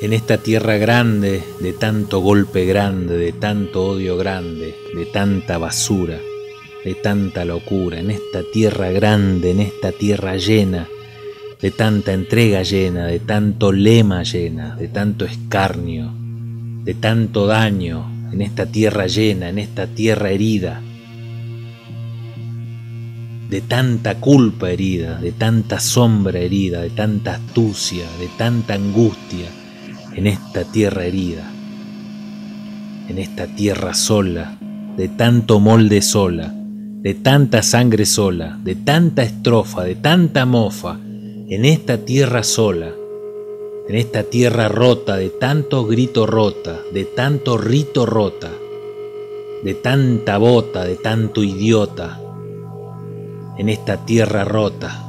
en esta tierra grande, de tanto golpe grande, de tanto odio grande, de tanta basura, de tanta locura, en esta tierra grande, en esta tierra llena, de tanta entrega llena, de tanto lema llena, de tanto escarnio, de tanto daño, en esta tierra llena, en esta tierra herida, de tanta culpa herida, de tanta sombra herida, de tanta astucia, de tanta angustia, en esta tierra herida, en esta tierra sola, de tanto molde sola, de tanta sangre sola, de tanta estrofa, de tanta mofa, en esta tierra sola, en esta tierra rota, de tanto grito rota, de tanto rito rota, de tanta bota, de tanto idiota, en esta tierra rota,